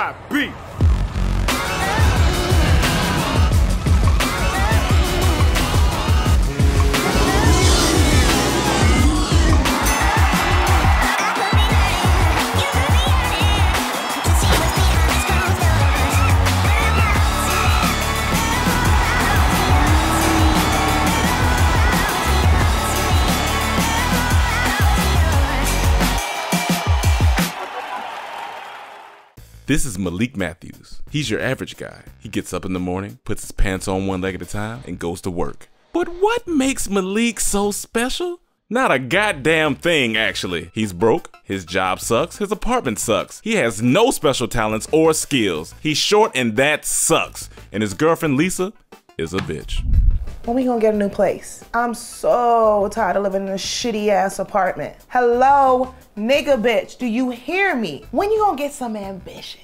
Bobby. This is Malik Matthews. He's your average guy. He gets up in the morning, puts his pants on one leg at a time, and goes to work. But what makes Malik so special? Not a goddamn thing, actually. He's broke, his job sucks, his apartment sucks. He has no special talents or skills. He's short and that sucks. And his girlfriend Lisa is a bitch. When we gonna get a new place? I'm so tired of living in a shitty ass apartment. Hello, nigga bitch, do you hear me? When you gonna get some ambition?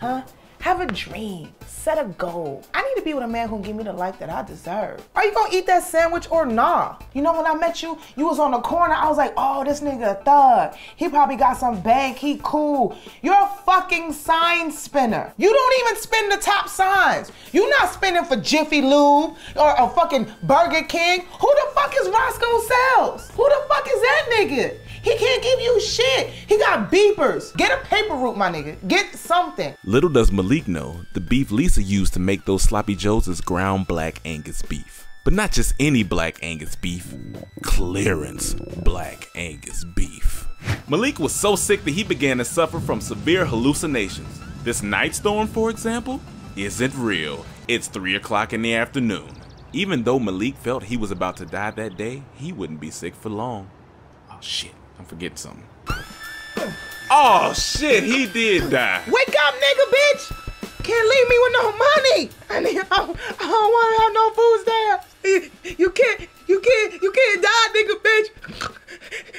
Huh? Have a dream. Set a goal. I need to be with a man who give me the life that I deserve. Are you gonna eat that sandwich or nah? You know when I met you, you was on the corner. I was like, oh, this nigga a thug. He probably got some bank. He cool. You're a fucking sign spinner. You don't even spin the top signs. You not spinning for Jiffy Lube or a fucking Burger King. Who the fuck is Roscoe Sales? Who the fuck is that nigga? He can't give you shit. He got beepers. Get a paper route, my nigga. Get something. Little does Malik know, the beef Lisa used to make those sloppy joes is ground black Angus beef. But not just any black Angus beef, clearance black Angus beef. Malik was so sick that he began to suffer from severe hallucinations. This night storm, for example, isn't real. It's 3 o'clock in the afternoon. Even though Malik felt he was about to die that day, he wouldn't be sick for long. Oh shit, I'm forgetting something. Oh shit, he did die. Wake up, nigga, bitch! Can't leave me with no money. I need. I don't, I don't want to have no food stamps. You can't. You can't. You can't die, nigga, bitch.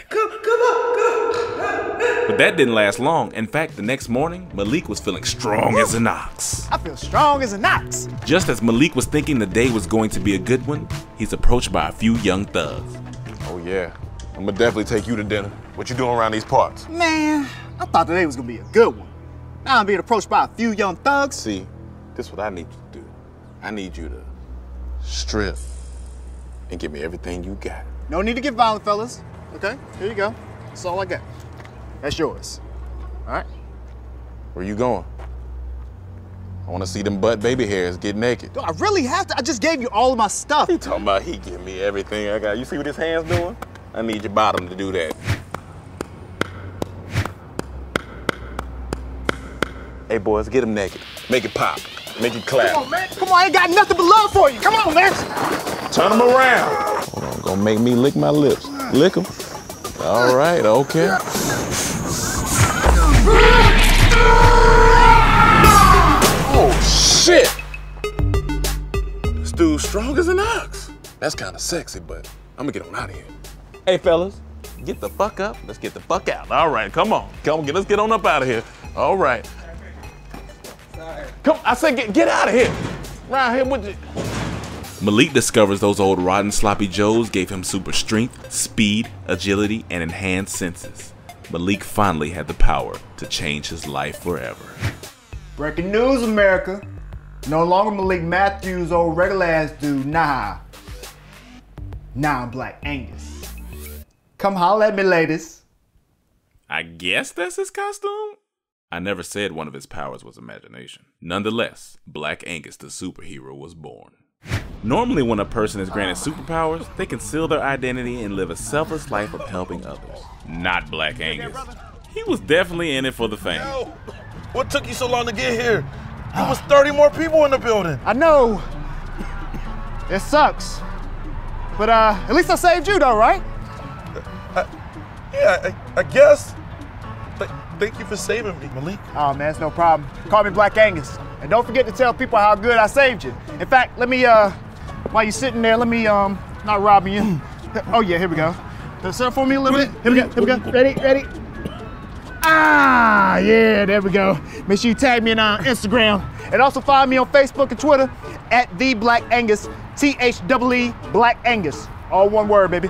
Come, come on, come. But that didn't last long. In fact, the next morning, Malik was feeling strong as an ox. I feel strong as an ox. Just as Malik was thinking the day was going to be a good one, he's approached by a few young thugs. Oh yeah, I'm gonna definitely take you to dinner. What you doing around these parts? Man, I thought today was gonna be a good one. Now I'm being approached by a few young thugs. See, this is what I need you to do. I need you to strip and give me everything you got. No need to get violent, fellas. Okay, here you go. That's all I got. That's yours. All right? Where you going? I want to see them butt baby hairs get naked. Do I really have to? I just gave you all of my stuff. You talking about he give me everything I got. You see what his hands doing? I need your bottom to do that. Hey boys, get him naked. Make it pop. Make it clap. Come on, man. Come on, I ain't got nothing but love for you. Come on, man. Turn him around. Hold on, gonna make me lick my lips. Lick them. All right, okay. Oh shit! This dude's strong as an ox. That's kind of sexy, but I'm gonna get on out of here. Hey, fellas, get the fuck up. Let's get the fuck out. All right, come on. Come on, get, let's get on up out of here. All right. Come, I said get, get out of here. Right here with you. Malik discovers those old rotten sloppy joes gave him super strength, speed, agility, and enhanced senses. Malik finally had the power to change his life forever. Breaking news, America. No longer Malik Matthews, old regular ass dude. Nah. Now I'm Black Angus. Come holler at me, ladies. I guess that's his costume? I never said one of his powers was imagination. Nonetheless, Black Angus the superhero was born. Normally, when a person is granted superpowers, they conceal their identity and live a selfless life of helping others. Not Black Angus. He was definitely in it for the fame. Yo, what took you so long to get here? There was 30 more people in the building. I know. It sucks. But uh, at least I saved you though, right? Yeah, I, I guess. Th- thank you for saving me, Malik. Oh man, it's no problem. Call me Black Angus. And don't forget to tell people how good I saved you. In fact, let me uh while you're sitting there, let me um not robbing you. Oh yeah, here we go. Set up for me a little bit. Here we go. Here we go. Ready? Ready? Ah, yeah, there we go. Make sure you tag me on uh, Instagram and also follow me on Facebook and Twitter at the Black Angus, T H E E Black Angus, all one word, baby.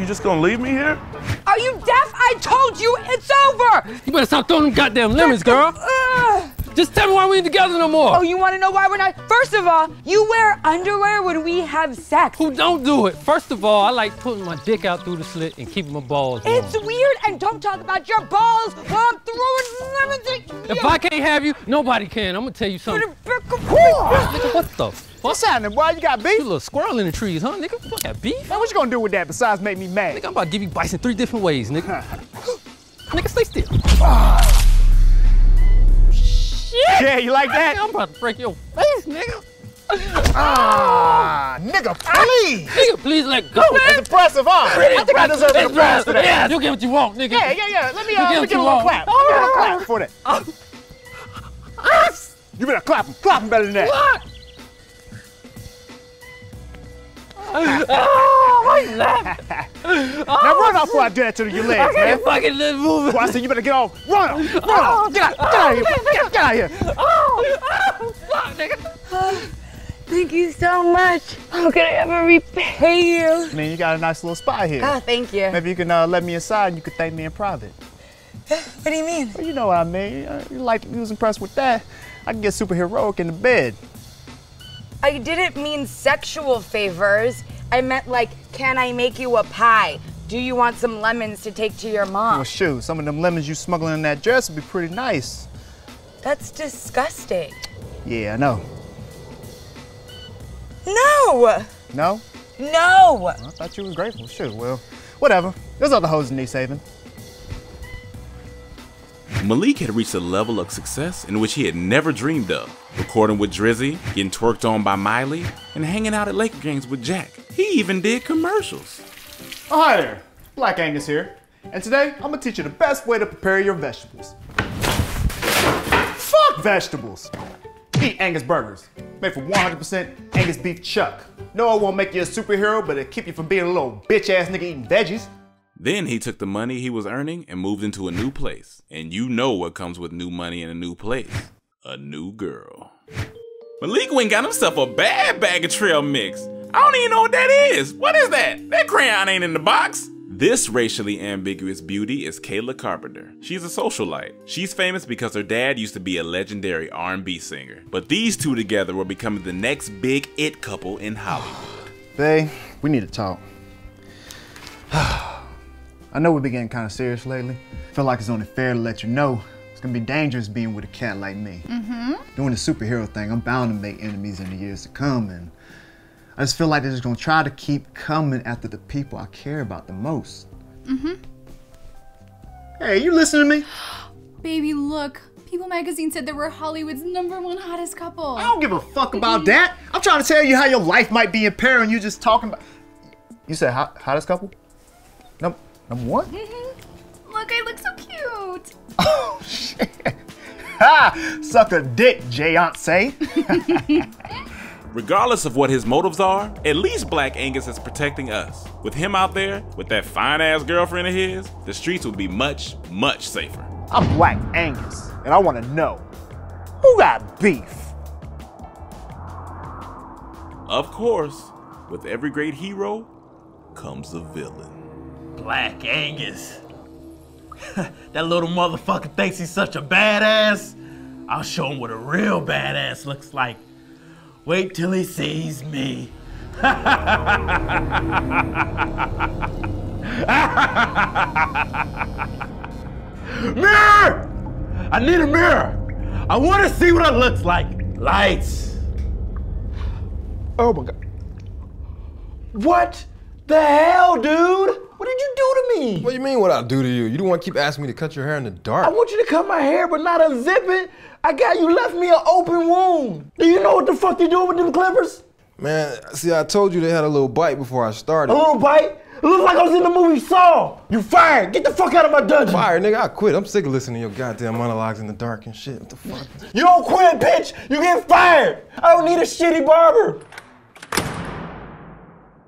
You just gonna leave me here? Are you deaf? I told you it's over. You better stop throwing them goddamn lemons, girl. Ugh. Just tell me why we ain't together no more. Oh, you want to know why we're not? First of all, you wear underwear when we have sex. Who don't do it? First of all, I like putting my dick out through the slit and keeping my balls warm. It's weird, and don't talk about your balls while I'm throwing lemons at If. I can't have you, nobody can. I'm gonna tell you something. Nigga, Nigga, what the? What's happening, boy? You got beef? You little squirrel in the trees, huh, nigga? Fuck that beef? Man, what you gonna do with that besides make me mad? Nigga, I'm about to give you bites in three different ways, nigga. nigga, stay still. Ah. Yeah, you like that? I'm about to break your face, nigga. Ah, nigga, please. Nigga, please let go. That's impressive, huh? I think I deserve an applause for that. Yeah, you get what you want, nigga. Yeah, yeah, yeah. Let me, You uh, let me give you a little clap. Let me give a clap for that. You better clap him. Clap him better than that. What? Oh, why you laughing? Now run off before I do that to your legs, I man. can't fucking live moving. Well, I said you better get off. Run off. Run off. Get out. Get out of here. Get, get out of here. Oh, oh, fuck, nigga. Thank you so much. How can I ever repay you? I mean, you got a nice little spot here. Oh, thank you. Maybe you can uh, let me inside and you can thank me in private. What do you mean? Well, you know what I mean. Uh, you like you was impressed with that. I can get superheroic in the bed. I didn't mean sexual favors. I meant like, can I make you a pie? Do you want some lemons to take to your mom? Well, shoot, some of them lemons you smuggling in that dress would be pretty nice. That's disgusting. Yeah, I know. No! No? No! I thought you was grateful. Shoot, well, whatever. There's other hoes in need saving. Malik had reached a level of success in which he had never dreamed of. Recording with Drizzy, getting twerked on by Miley, and hanging out at Laker games with Jack. He even did commercials. Oh, hi there. Black Angus here. And today, I'm gonna teach you the best way to prepare your vegetables. Fuck vegetables! Eat Angus burgers, made from 100% Angus beef chuck. No, it won't make you a superhero, but it'll keep you from being a little bitch ass nigga eating veggies. Then he took the money he was earning and moved into a new place. And you know what comes with new money in a new place a new girl. Malik went and got himself a bad bag of trail mix. I don't even know what that is. What is that? That crayon ain't in the box. This racially ambiguous beauty is Kayla Carpenter. She's a socialite. She's famous because her dad used to be a legendary R&B singer. But these two together were becoming the next big it couple in Hollywood. Babe, we need to talk. I know we've been getting kind of serious lately. Feel like it's only fair to let you know it's gonna be dangerous being with a cat like me. Mm-hmm. Doing the superhero thing, I'm bound to make enemies in the years to come, and I just feel like they're just gonna try to keep coming after the people I care about the most. Mm-hmm. Hey, you listening to me? Baby, look. People magazine said that we're Hollywood's number one hottest couple. I don't give a fuck about that. I'm trying to tell you how your life might be in peril, and you just talking about. You said hot, hottest couple? Number number one? Look, I look so cute. Oh shit! Ha! Suck a dick, Jayance. Regardless of what his motives are, at least Black Angus is protecting us. With him out there, with that fine ass girlfriend of his, the streets would be much, much safer. I'm Black Angus, and I want to know who got beef. Of course, with every great hero comes a villain. Black Angus. that little motherfucker thinks he's such a badass. I'll show him what a real badass looks like. Wait till he sees me. mirror! I need a mirror. I want to see what it looks like. Lights. Oh my god. What the hell, dude? What did you do to me? What do you mean what I do to you? You don't want to keep asking me to cut your hair in the dark. I want you to cut my hair, but not unzip it. I got you left me an open wound. Do you know what the fuck you doing with them clippers? Man, see, I told you they had a little bite before I started. A little bite? It looks like I was in the movie Saw. You fired. Get the fuck out of my dungeon. Fired, nigga, I quit. I'm sick of listening to your goddamn monologues in the dark and shit. What the fuck? You don't quit, bitch. You get fired. I don't need a shitty barber.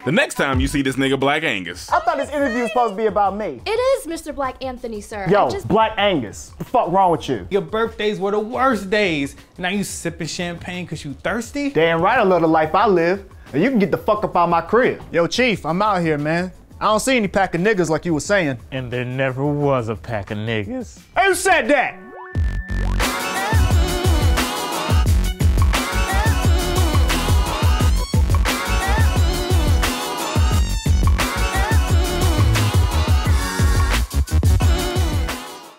The next time you see this nigga Black Angus, I thought this interview was supposed to be about me. It is Mr. Black Anthony, sir. Yo, just Black Angus, what the fuck wrong with you? Your birthdays were the worst days. Now you sipping champagne cause you thirsty? Damn right I love the life I live. And you can get the fuck up out my crib. Yo, Chief, I'm out here, man. I don't see any pack of niggas like you were saying. And there never was a pack of niggas. Who said that?